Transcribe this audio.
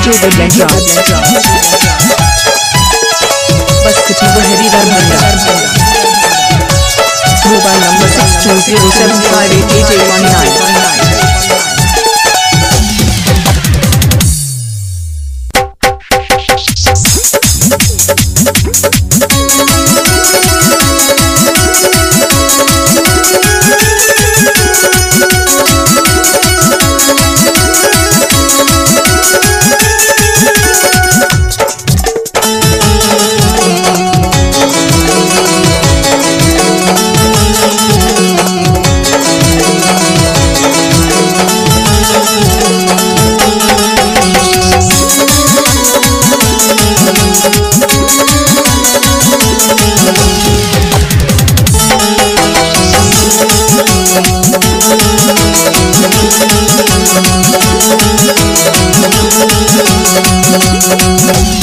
DJ Videndra. Bus City Bahari Darbhanga. Mobile number 6207588819. Thank you.